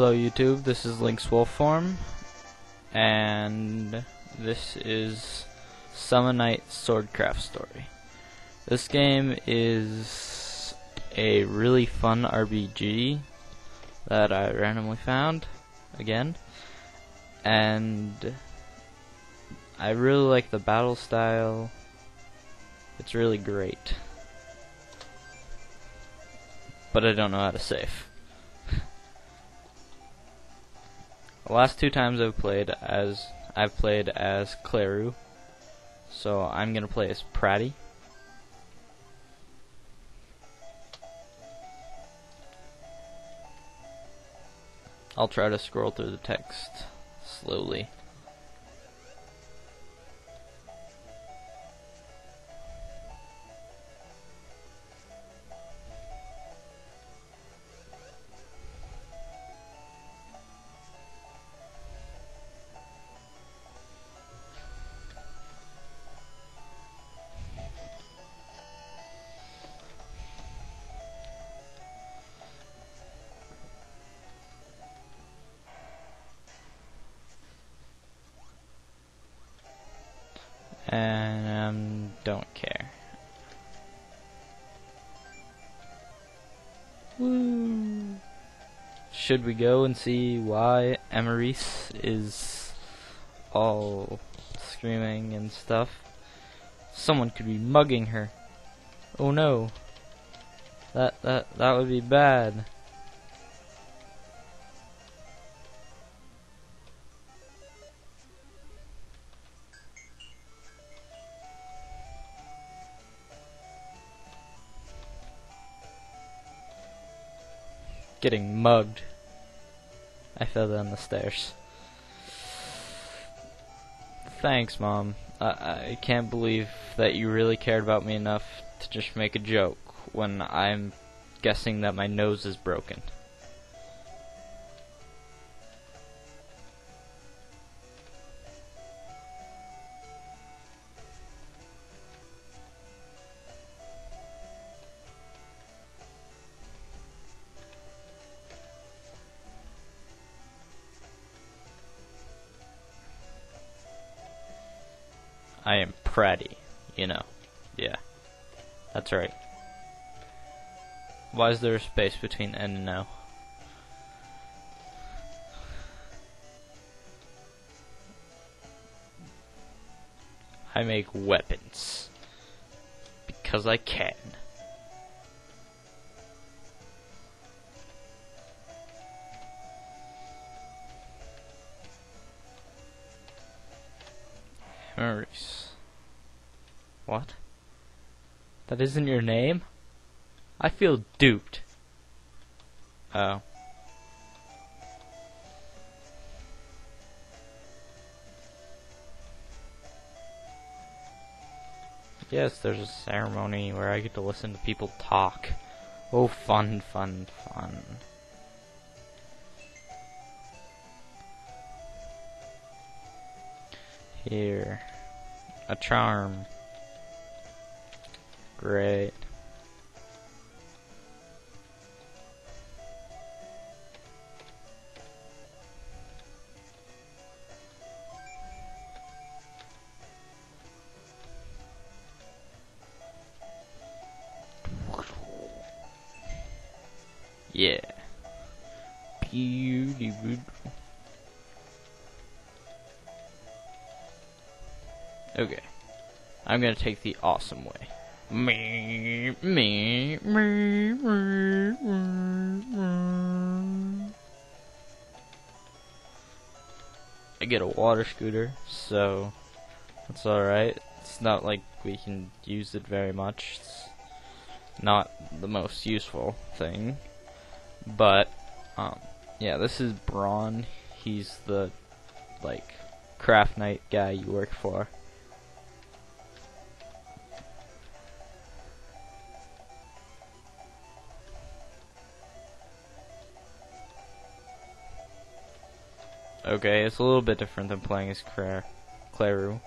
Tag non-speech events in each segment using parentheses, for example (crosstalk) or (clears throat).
Hello YouTube, this is Link's Wolfform, and this is Summon Night Swordcraft Story. This game is a really fun RPG that I randomly found, again, and I really like the battle style, it's really great. But I don't know how to save. The last two times I've played as I've played as Cleru, so I'm gonna play as Pratty. I'll try to scroll through the text slowly. Woo! Should we go and see why Emerys is all screaming and stuff? Someone could be mugging her. Oh no. That that that would be bad. Getting mugged. I fell down the stairs. Thanks, Mom. I, I can't believe that you really cared about me enough to just make a joke when I'm guessing that my nose is broken. Pratty, you know. Yeah. That's right. Why is there a space between N and O? I make weapons. Because I can. Maurice. What? That isn't your name? I feel duped. Oh. Yes, there's a ceremony where I get to listen to people talk. Oh, fun, fun, fun. Here. A charm. Great. Yeah. Beautiful. Okay. I'm gonna take the awesome way. Me, me, me, me, me. I get a water scooter, so that's alright. It's not like we can use it very much. It's not the most useful thing. But, um, yeah, this is Braun. He's the, like, craft knight guy you work for. Okay, it's a little bit different than playing as Claire. Cleru.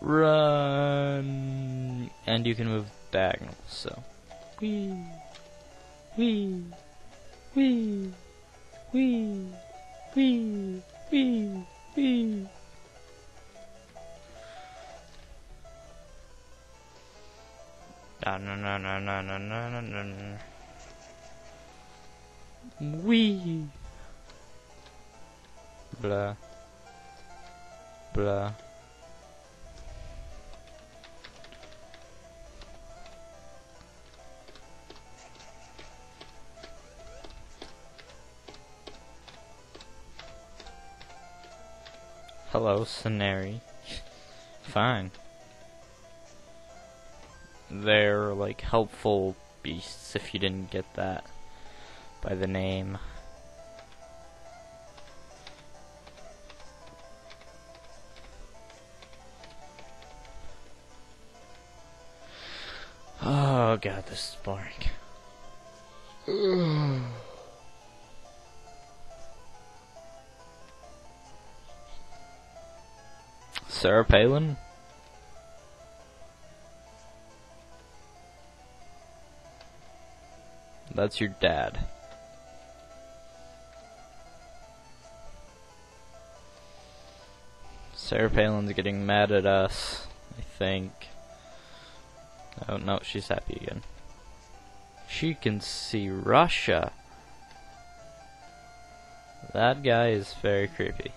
Run. And you can move diagonal, so. Wee. Wee. Wee. Wee. Wee. Wee. Wee. No, no, no, no, no, no, no, no, no. Wee. Blah. Blah. Hello, Sanary. Fine. They're like helpful beasts if you didn't get that by the name. Oh god, this is boring. Sarah Palin? That's your dad. Sarah Palin's getting mad at us, I think. Oh no, she's happy again. She can see Russia. That guy is very creepy.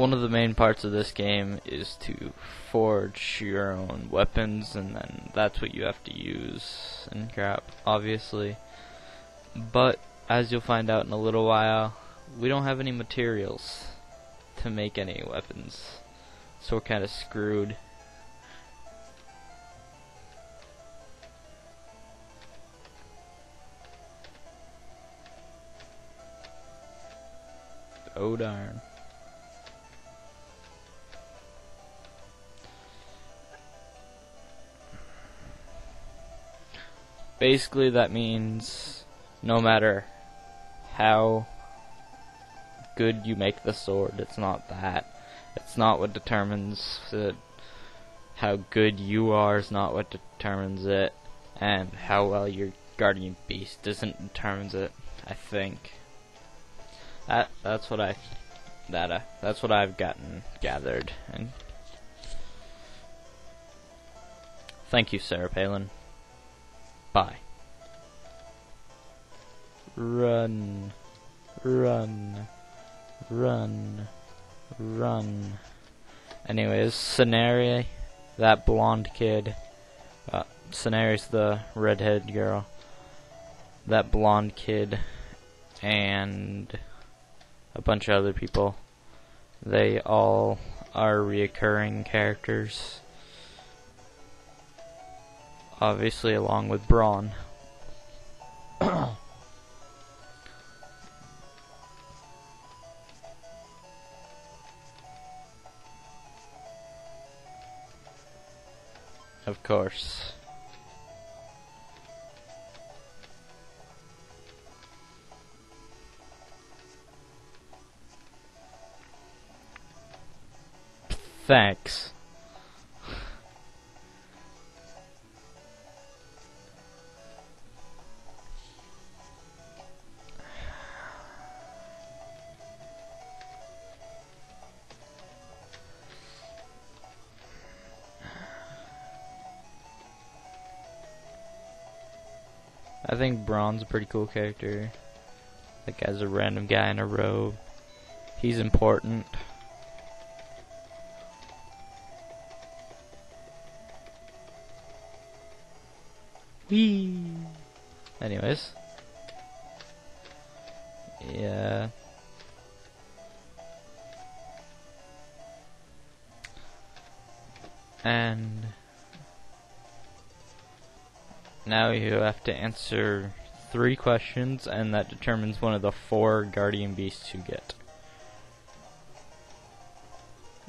One of the main parts of this game is to forge your own weapons, and then that's what you have to use and crap, obviously. But, as you'll find out in a little while, we don't have any materials to make any weapons. So we're kind of screwed. Oh darn. Basically, that means no matter how good you make the sword, it's not that. It's not what determines it. How good you are is not what determines it, and how well your guardian beast doesn't determines it. I think that that's what I that uh, that's what I've gotten gathered and. Thank you, Sarah Palin. Bye. Run. Run. Run. Run. Anyways, Sanary, that blonde kid. Uh, Sanary's the redhead girl. That blonde kid. And a bunch of other people. They all are reoccurring characters obviously along with Braun. (coughs) of course. Thanks. I think Braun's a pretty cool character. Like as a random guy in a robe. He's important. Whee! Anyways. Yeah. And now you have to answer three questions, and that determines one of the four guardian beasts you get.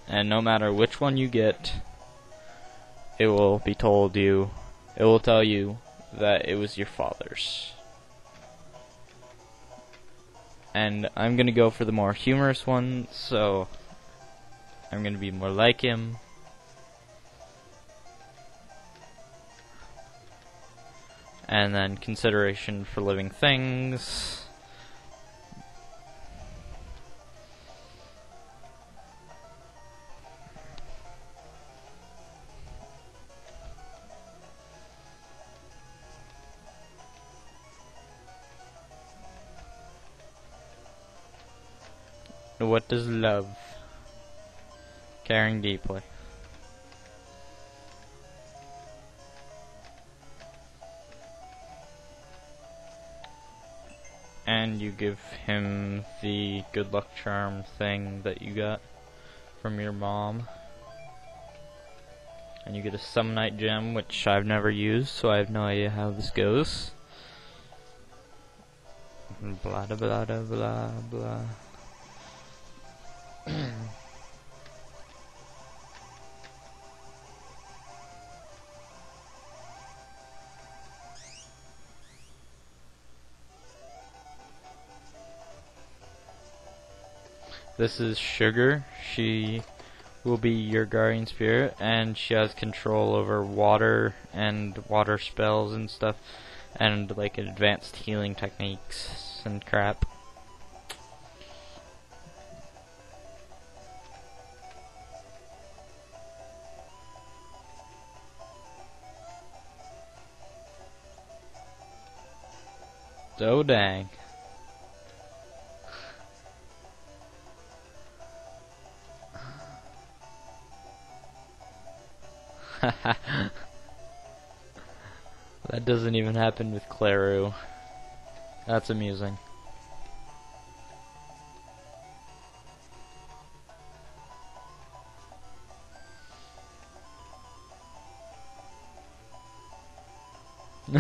And no matter which one you get, it will be told you, it will tell you that it was your father's. And I'm gonna go for the more humorous one, so I'm gonna be more like him. And then consideration for living things. What does love? Caring deeply. You give him the good luck charm thing that you got from your mom. And you get a Summonite gem, which I've never used, so I have no idea how this goes. Blah blah blah blah blah (clears throat) this is Sugar. She will be your guardian spirit, and she has control over water and water spells and stuff, and like advanced healing techniques and crap. So dang. (laughs) that doesn't even happen with Cleru. That's amusing. (laughs)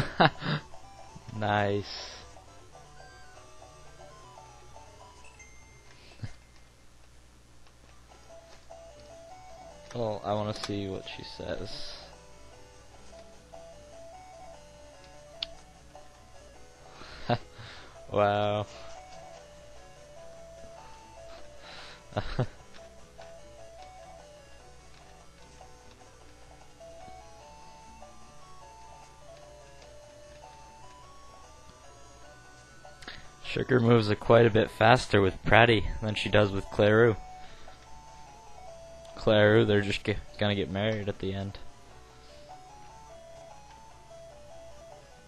nice. Well, I want to see what she says. (laughs) wow. (laughs) Sugar moves quite a bit faster with Pratty than she does with Cleru. Claire, they're just gonna get married at the end.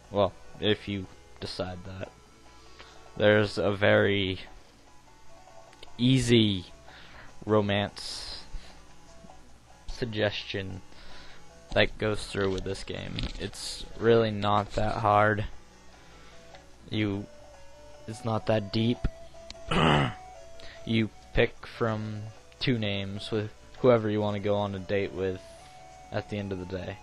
Well, if you decide that. There's a very easy romance suggestion that goes through with this game. It's really not that hard. You it's not that deep. (clears throat) you pick from two names with whoever you want to go on a date with at the end of the day.